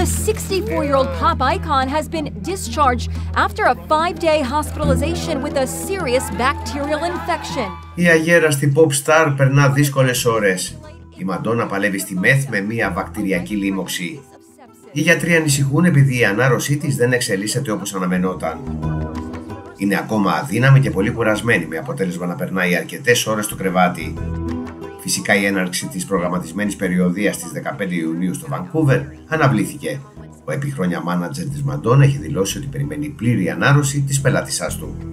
The 64 year old pop icon has been discharged after a five day hospitalization with a serious bacterial infection. Η αγέραστη pop star περνά δύσκολες ώρες. Η Μαντόνα παλεύει στη μεθ με μια βακτηριακή λίμωξη. Οι γιατροί ανησυχούν επειδή η ανάρρωσή της δεν εξελίσσεται όπως αναμενόταν. Είναι ακόμα αδύναμη και πολύ κουρασμένη με αποτέλεσμα να περνάει αρκετές ώρες στο κρεβάτι. Φυσικά η έναρξη της προγραμματισμένης περιοδίας στις 15 Ιουνίου στο Βανκούβερ αναβλήθηκε. Ο επιχρόνια μάνατζερ της Μαντόνα έχει δηλώσει ότι περιμένει πλήρη ανάρρωση της πελάτησάς του.